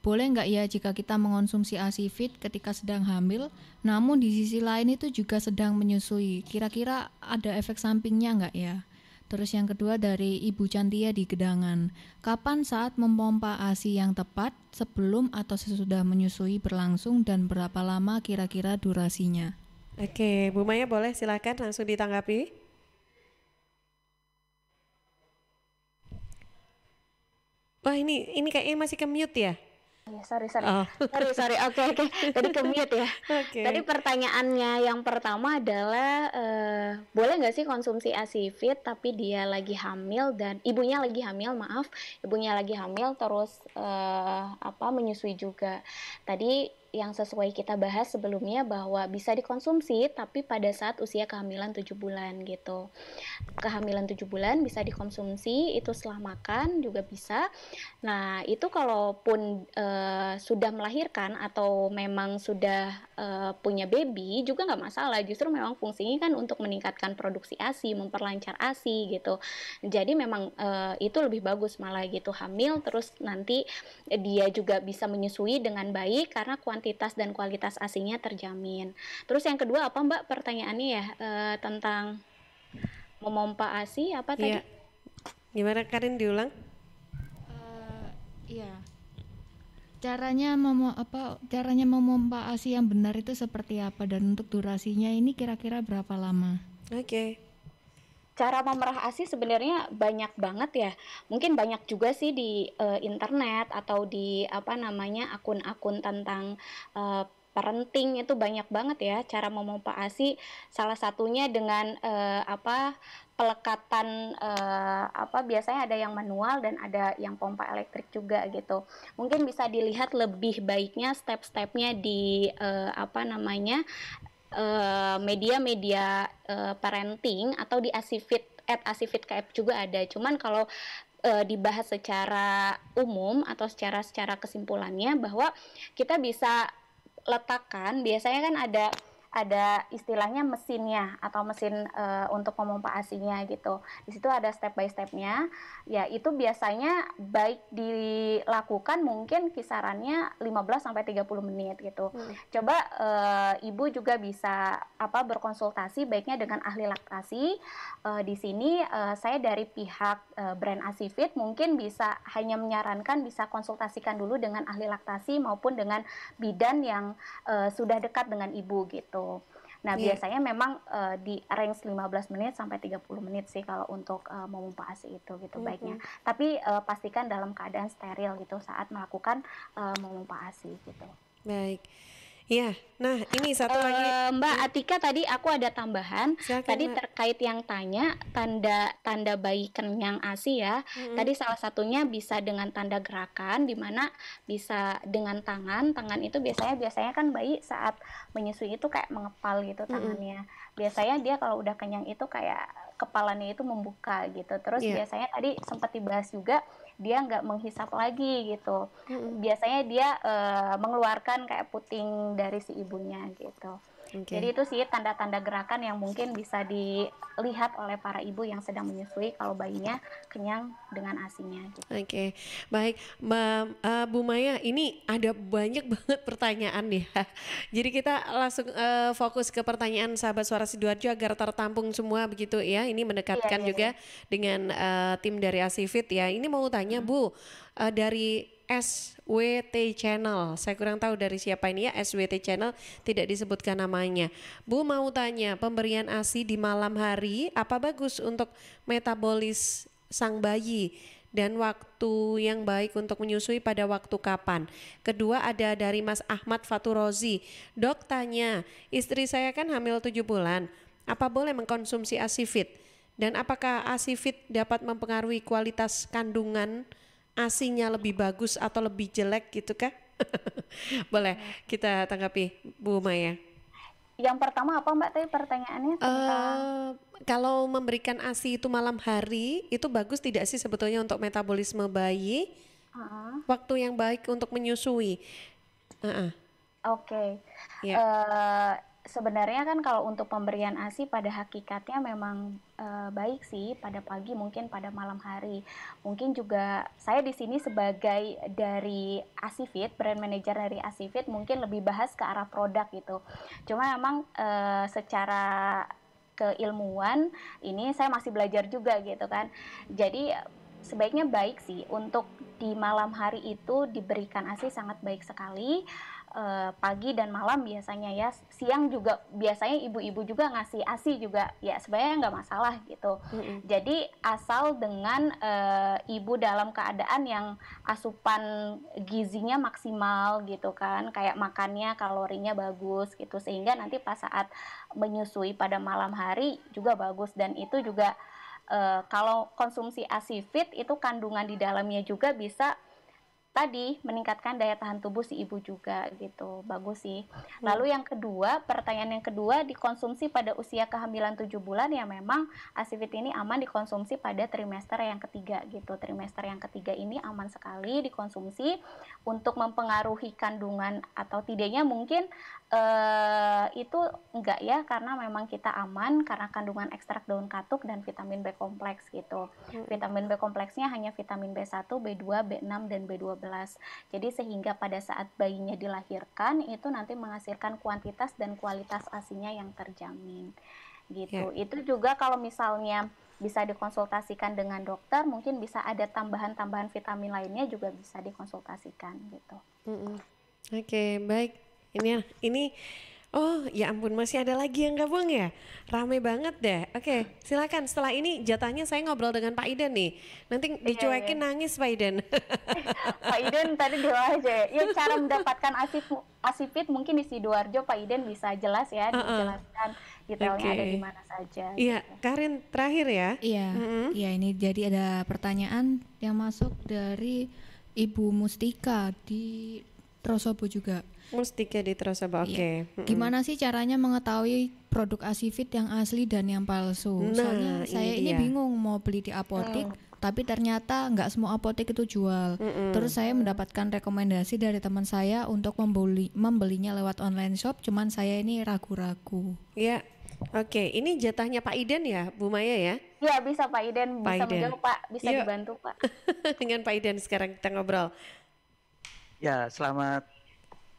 Boleh nggak ya jika kita mengonsumsi ASIFIT ketika sedang hamil, namun di sisi lain itu juga sedang menyusui? Kira-kira ada efek sampingnya nggak ya? Terus yang kedua dari Ibu Cantia di Gedangan. Kapan saat memompa ASI yang tepat sebelum atau sesudah menyusui berlangsung dan berapa lama kira-kira durasinya? Oke, Bu Maya boleh silakan langsung ditanggapi. Wah ini ini kayaknya masih ke mute ya? Ya, sorry, sorry. Oh. [laughs] Sorry, sorry. Oke, okay, oke. Okay. Tadi ke mute ya. [laughs] Okay. Tadi pertanyaannya yang pertama adalah uh, boleh nggak sih konsumsi asifit tapi dia lagi hamil dan ibunya lagi hamil, maaf, ibunya lagi hamil terus uh, apa menyusui juga. Tadi yang sesuai kita bahas sebelumnya bahwa bisa dikonsumsi tapi pada saat usia kehamilan 7 bulan gitu. Kehamilan 7 bulan bisa dikonsumsi itu setelah makan juga bisa. Nah, itu kalaupun e, sudah melahirkan atau memang sudah e, punya baby juga nggak masalah. Justru memang fungsinya kan untuk meningkatkan produksi ASI, memperlancar ASI gitu. Jadi memang e, itu lebih bagus malah gitu hamil terus nanti dia juga bisa menyusui dengan baik karena kuantitas kuantitas dan kualitas asinya terjamin. Terus yang kedua apa Mbak pertanyaannya ya e, tentang memompa asi apa tadi? Iya. Gimana Karin diulang? Uh, iya. Caranya memo apa caranya memompa asi yang benar itu seperti apa dan untuk durasinya ini kira-kira berapa lama? Oke. Okay cara memerah ASI sebenarnya banyak banget ya. Mungkin banyak juga sih di uh, internet atau di apa namanya akun-akun tentang uh, parenting itu banyak banget ya cara memompa ASI. Salah satunya dengan uh, apa pelekatan uh, apa biasanya ada yang manual dan ada yang pompa elektrik juga gitu. Mungkin bisa dilihat lebih baiknya step-stepnya di uh, apa namanya media-media uh, parenting atau di Asifit at Asifit KF juga ada. Cuman kalau uh, dibahas secara umum atau secara secara kesimpulannya bahwa kita bisa letakkan biasanya kan ada ada istilahnya mesinnya atau mesin uh, untuk memompa asinya gitu. Di situ ada step by stepnya. Ya itu biasanya baik dilakukan mungkin kisarannya 15 sampai 30 menit gitu. Hmm. Coba uh, ibu juga bisa apa berkonsultasi baiknya dengan ahli laktasi. Uh, di sini uh, saya dari pihak uh, brand Asifit mungkin bisa hanya menyarankan bisa konsultasikan dulu dengan ahli laktasi maupun dengan bidan yang uh, sudah dekat dengan ibu gitu. Nah, Iya. biasanya memang eh, di range 15 menit sampai 30 menit sih kalau untuk eh, memompa ASI itu gitu Mhm. baiknya. Tapi eh, pastikan dalam keadaan steril gitu saat melakukan eh, memompa ASI gitu. Baik. Ya, nah ini satu lagi. Eh, Mbak Atika tadi aku ada tambahan. tadi Mbak. terkait yang tanya tanda tanda bayi kenyang ASI ya. Tadi salah satunya bisa dengan tanda gerakan di mana bisa dengan tangan. Tangan itu biasanya biasanya kan bayi saat menyusui itu kayak mengepal gitu tangannya. Biasanya dia kalau udah kenyang itu kayak kepalanya itu membuka gitu. Terus Iya. biasanya tadi sempat dibahas juga dia nggak menghisap lagi gitu. Biasanya dia eh, mengeluarkan kayak puting dari si ibunya gitu. Oke. Jadi itu sih tanda-tanda gerakan yang mungkin bisa dilihat oleh para ibu yang sedang menyusui kalau bayinya kenyang dengan asinya. Gitu. Oke, baik, Mbak eh, Bu Maya. Ini ada banyak [laughs] banget pertanyaan nih. [laughs] Jadi kita langsung eh, fokus ke pertanyaan sahabat suara sidoarjo agar tertampung semua begitu ya. Ini mendekatkan Iya, iya, juga dengan eh, tim dari Asifit ya. Ini mau tanya Bu, eh, dari SWT Channel. Saya kurang tahu dari siapa ini ya SWT Channel tidak disebutkan namanya. Bu mau tanya, pemberian ASI di malam hari apa bagus untuk metabolis sang bayi dan waktu yang baik untuk menyusui pada waktu kapan. Kedua ada dari Mas Ahmad Faturozi. Dok tanya, istri saya kan hamil 7 bulan. Apa boleh mengkonsumsi ASIFIT? Dan apakah ASIFIT dapat mempengaruhi kualitas kandungan asinya lebih bagus atau lebih jelek gitu kah? [laughs] Boleh kita tanggapi Bu Maya. Yang pertama apa Mbak tadi pertanyaannya tentang Eh, kalau memberikan ASI itu malam hari itu bagus tidak sih sebetulnya untuk metabolisme bayi? Heeh. Waktu yang baik untuk menyusui. Heeh. Oke. Ya. Eh, sebenarnya kan kalau untuk pemberian ASI pada hakikatnya memang eh, baik sih pada pagi mungkin pada malam hari. Mungkin juga saya di sini sebagai dari Asifit, brand manager dari Asifit mungkin lebih bahas ke arah produk gitu. Cuma memang eh, secara keilmuan ini saya masih belajar juga gitu kan. Jadi sebaiknya baik sih untuk di malam hari itu diberikan ASI sangat baik sekali Eh, pagi dan malam biasanya ya. Siang juga biasanya ibu-ibu juga ngasih ASI juga. Ya sebenarnya nggak masalah gitu. Jadi asal dengan eh, ibu dalam keadaan yang asupan gizinya maksimal gitu kan. Kayak makannya kalorinya bagus gitu. Sehingga nanti pas saat menyusui pada malam hari juga bagus. Dan itu juga eh, kalau konsumsi ASI fit itu kandungan di dalamnya juga bisa tadi meningkatkan daya tahan tubuh si ibu juga gitu. Bagus sih. Lalu yang kedua pertanyaan yang kedua dikonsumsi pada usia kehamilan 7 bulan ya memang asifit ini aman dikonsumsi pada trimester yang ketiga gitu. Trimester yang ketiga ini aman sekali dikonsumsi untuk mempengaruhi kandungan atau tidaknya mungkin eh, itu enggak ya karena memang kita aman karena kandungan ekstrak daun katuk dan vitamin B kompleks gitu vitamin B kompleksnya hanya vitamin B1 B2 B6 dan B12 jadi sehingga pada saat bayinya dilahirkan itu nanti menghasilkan kuantitas dan kualitas asinya yang terjamin gitu. Itu juga kalau misalnya bisa dikonsultasikan dengan dokter, mungkin bisa ada tambahan-tambahan vitamin lainnya juga bisa dikonsultasikan gitu. Mm-mm. Oke, baik. Ini ini Oh, ya ampun masih ada lagi yang gabung ya? Rame banget deh. Oke, silakan. Setelah ini jatahnya saya ngobrol dengan Pak Iden nih. Nanti dicuekin nangis Pak Iden. [laughs] Pak Iden tadi di bawah aja ya. Ya, cara mendapatkan asif asifit mungkin di Sidoarjo Pak Iden bisa jelas ya, Uh-uh. dijelaskan detailnya Oke. ada di mana saja. Iya, Karin terakhir ya. Iya, iya ini jadi ada pertanyaan yang masuk dari Ibu Mustika di Trosobo juga. Mustika di Trosobo, oke. Iya. Mm-mm. Gimana sih caranya mengetahui produk Asifit yang asli dan yang palsu? Nah, Soalnya ini saya ini dia. bingung mau beli di apotek, tapi ternyata nggak semua apotek itu jual. Terus saya mendapatkan rekomendasi dari teman saya untuk membeli membelinya lewat online shop, cuman saya ini ragu-ragu. Ya, oke. Ini jatahnya Pak Iden ya, Bu Maya ya? Iya bisa Pak Iden Pak bisa Iden. menjawab Pak, bisa Yuk. dibantu Pak. [laughs] dengan Pak Iden sekarang kita ngobrol. Ya, selamat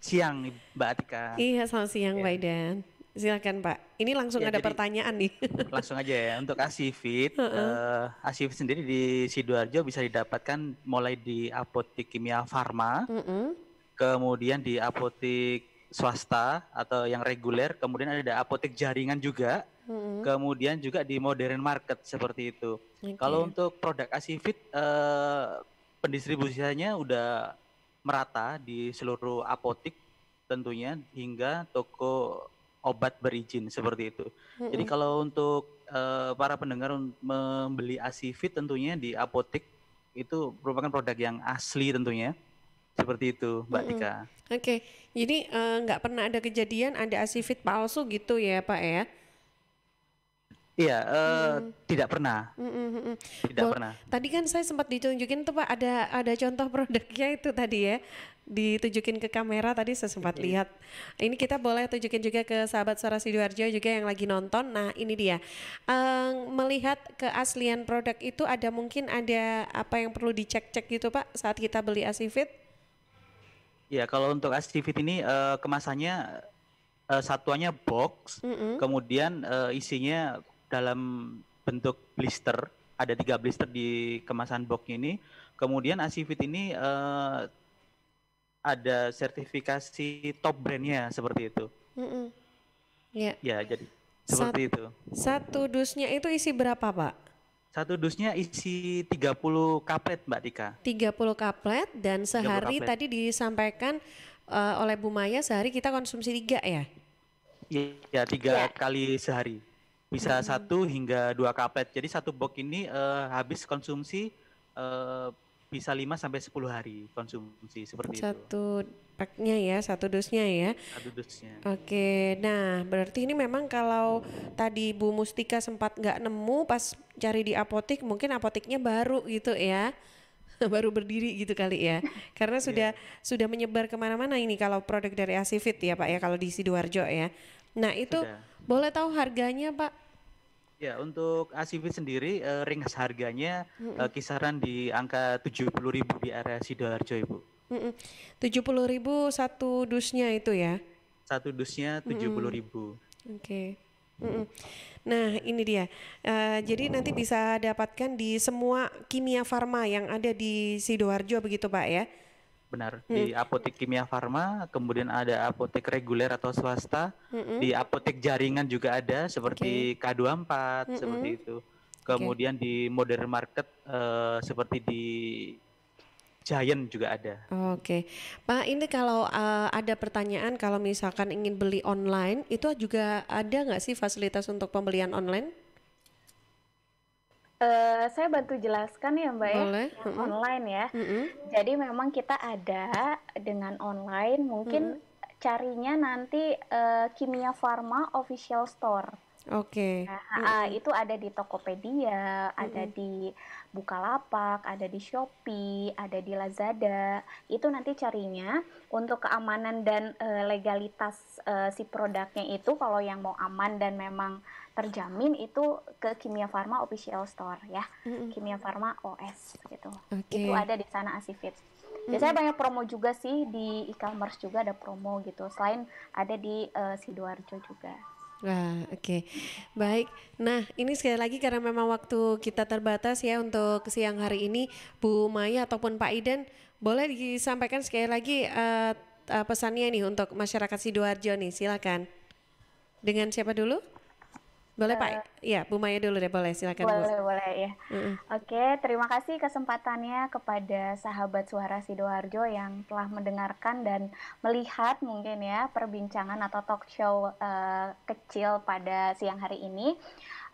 siang Mbak Atika. Iya, selamat siang Pak Iden. Silakan Pak. Ini langsung Ya, ada jadi- pertanyaan nih. [laughs] Langsung aja ya untuk Asifit. Heeh. eh, Asifit sendiri di Sidoarjo bisa didapatkan mulai di apotek kimia farma, kemudian di apotek swasta atau yang reguler, kemudian ada apotek jaringan juga, Mm-mm. kemudian juga di modern market seperti itu. Oke. Kalau untuk produk Asifit eh, pendistribusiannya udah merata di seluruh apotik tentunya hingga toko obat berizin seperti itu. Jadi Mm-mm. kalau untuk eh, para pendengar membeli Asifit tentunya di apotik itu merupakan produk yang asli tentunya. Seperti itu, Mbak Mm-mm. Tika. Oke, jadi eh, nggak pernah ada kejadian ada asifit palsu gitu ya Pak ya? Iya, eh, tidak pernah. Mm, mm, mm, mm. Tidak Bol- pernah. Tadi kan saya sempat ditunjukin tuh Pak ada ada contoh produknya itu tadi ya ditunjukin ke kamera tadi saya sempat lihat. Ini kita boleh tunjukin juga ke sahabat suara sidoarjo juga yang lagi nonton. Nah ini dia Eh, melihat keaslian produk itu ada mungkin ada apa yang perlu dicek-cek gitu Pak saat kita beli Asifit? Ya, kalau untuk Astivit ini eh, kemasannya eh, satuannya box, Mm-mm. kemudian eh, isinya dalam bentuk blister. Ada tiga blister di kemasan box ini. Kemudian Asivit ini eh, ada sertifikasi top brandnya seperti itu. Mm-mm. Ya. Ya, jadi Sat- seperti itu. Satu dusnya itu isi berapa Pak? Satu dusnya isi 30 kaplet Mbak Tika. 30 kaplet dan sehari kaplet. tadi disampaikan eh, oleh Bu Maya sehari kita konsumsi tiga ya. Iya, tiga kali sehari. Bisa satu hingga dua kaplet. Jadi satu box ini eh, habis konsumsi eh, bisa 5 sampai 10 hari konsumsi seperti itu. Satu packnya ya, satu dusnya ya. Satu dusnya. Oke, nah berarti ini memang kalau tadi Bu Mustika sempat nggak nemu pas cari di apotik, mungkin apotiknya baru gitu ya, [laughs] baru berdiri gitu kali ya, karena sudah sudah menyebar ke mana-mana ini kalau produk dari Asifit ya Pak ya kalau di sidoarjo ya. Nah itu Sudah. boleh tahu harganya Pak? Ya, untuk Asivit sendiri eh, ring harganya Mm-mm. eh, kisaran di angka 70.000 di area Sidoarjo, Ibu. Tujuh puluh ribu satu dusnya itu ya? Satu dusnya 70.000. Oke. Mm-mm. Nah, ini dia. Eh, jadi nanti bisa dapatkan di semua kimia farma yang ada di Sidoarjo begitu, Pak ya? Benar. Hmm. Di apotek kimia farma, kemudian ada apotek reguler atau swasta, Mm-mm. di apotek jaringan juga ada seperti K24 Mm-mm. seperti itu. Kemudian di modern market eh, seperti di Giant juga ada. Oke, Pak. Ini kalau eh, ada pertanyaan, kalau misalkan ingin beli online, itu juga ada nggak sih fasilitas untuk pembelian online? Eh, saya bantu jelaskan ya Mbak Boleh, ya, yang online ya. Jadi memang kita ada dengan online, mungkin carinya nanti eh, Kimia Farma Official Store. Oke. Nah, ah, itu ada di Tokopedia, ada di Bukalapak, ada di Shopee, ada di Lazada. Itu nanti carinya untuk keamanan dan eh, legalitas eh, si produknya itu kalau yang mau aman dan memang terjamin itu ke Kimia Farma Official Store ya. Kimia Farma OS gitu. Oke. Itu ada di sana Asifit. Biasanya banyak promo juga sih di e-commerce juga ada promo gitu. Selain ada di eh, Sidoarjo juga. Wah, oke. Baik. Nah, ini sekali lagi karena memang waktu kita terbatas ya untuk siang hari ini, Bu Maya ataupun Pak Iden, boleh disampaikan sekali lagi eh, eh, pesannya nih untuk masyarakat Sidoarjo nih, silakan. Dengan siapa dulu? Boleh Pak? Iya, Bu Maya dulu deh, boleh silakan Bu. Boleh, boleh ya. Mm-mm. Oke, terima kasih kesempatannya kepada sahabat suara Sidoarjo yang telah mendengarkan dan melihat mungkin ya perbincangan atau talk show eh, kecil pada siang hari ini.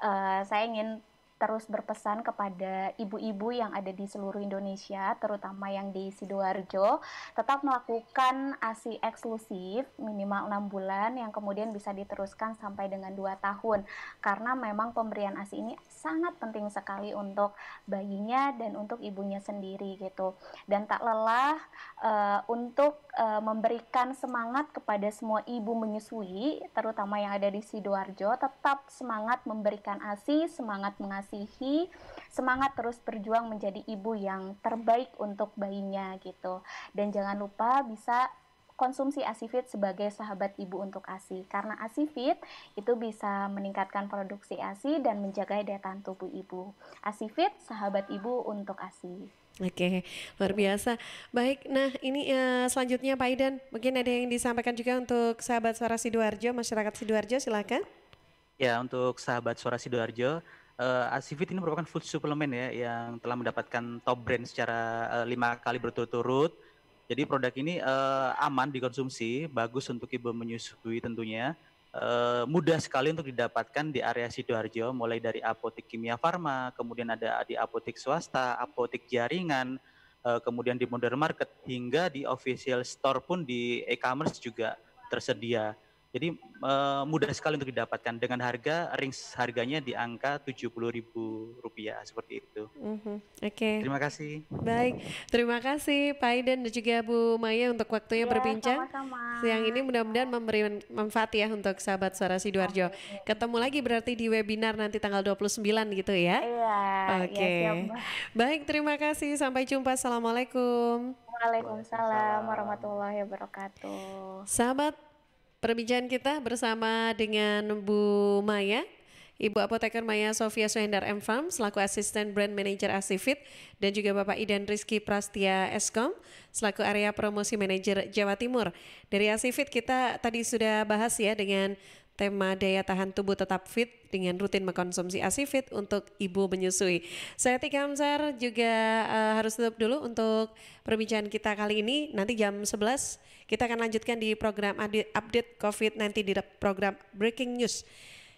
Eh, saya ingin terus berpesan kepada ibu-ibu yang ada di seluruh Indonesia, terutama yang di Sidoarjo, tetap melakukan ASI eksklusif minimal enam bulan yang kemudian bisa diteruskan sampai dengan 2 tahun. Karena memang pemberian ASI ini sangat penting sekali untuk bayinya dan untuk ibunya sendiri gitu. Dan tak lelah eh, untuk eh, memberikan semangat kepada semua ibu menyusui, terutama yang ada di Sidoarjo, tetap semangat memberikan ASI, semangat mengasihi, semangat terus berjuang menjadi ibu yang terbaik untuk bayinya gitu. Dan jangan lupa bisa konsumsi Asifit sebagai sahabat ibu untuk ASI karena Asifit itu bisa meningkatkan produksi ASI dan menjaga daya tahan tubuh ibu. Asifit sahabat ibu untuk ASI. Oke, luar biasa. Baik, nah ini uh, selanjutnya Pak Idan, mungkin ada yang disampaikan juga untuk sahabat suara Sidoarjo, masyarakat Sidoarjo, silakan. Ya, untuk sahabat suara Sidoarjo, uh, Asivit ini merupakan food suplemen ya yang telah mendapatkan top brand secara uh, lima kali berturut-turut. Jadi produk ini uh, aman dikonsumsi, bagus untuk ibu menyusui tentunya uh, mudah sekali untuk didapatkan di area Sidoarjo, mulai dari apotek kimia farma, kemudian ada di apotek swasta, apotek jaringan, uh, kemudian di modern market, hingga di official store pun di e-commerce juga tersedia. Jadi uh, mudah sekali untuk didapatkan dengan harga range harganya di angka Rp70.000 seperti itu. Mm-hmm. Oke. Okay. Terima kasih. Baik, terima kasih Pak Aiden dan juga Bu Maya untuk waktunya ya, berbincang. Sama-sama. Siang ini mudah-mudahan memberi manfaat ya untuk sahabat suara Sidoarjo. Ketemu lagi berarti di webinar nanti tanggal 29 gitu ya. Iya. Oke. Okay. Ya, Baik, terima kasih. Sampai jumpa. Assalamualaikum. Waalaikumsalam warahmatullahi wabarakatuh. Sahabat Perbincangan kita bersama dengan Bu Maya, Ibu Apoteker Maya Sofia Suhendar M Farm selaku Asisten Brand Manager Asifit dan juga Bapak Idan Rizky Prastia Eskom selaku Area Promosi Manager Jawa Timur. Dari Asifit kita tadi sudah bahas ya dengan tema daya tahan tubuh tetap fit dengan rutin mengkonsumsi ASIFIT untuk ibu menyusui. Saya Tika Hamzar juga uh, harus tutup dulu untuk perbincangan kita kali ini. Nanti jam 11 kita akan lanjutkan di program update COVID-19 di program Breaking News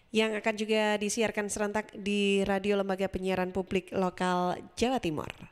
yang akan juga disiarkan serentak di Radio Lembaga Penyiaran Publik Lokal Jawa Timur.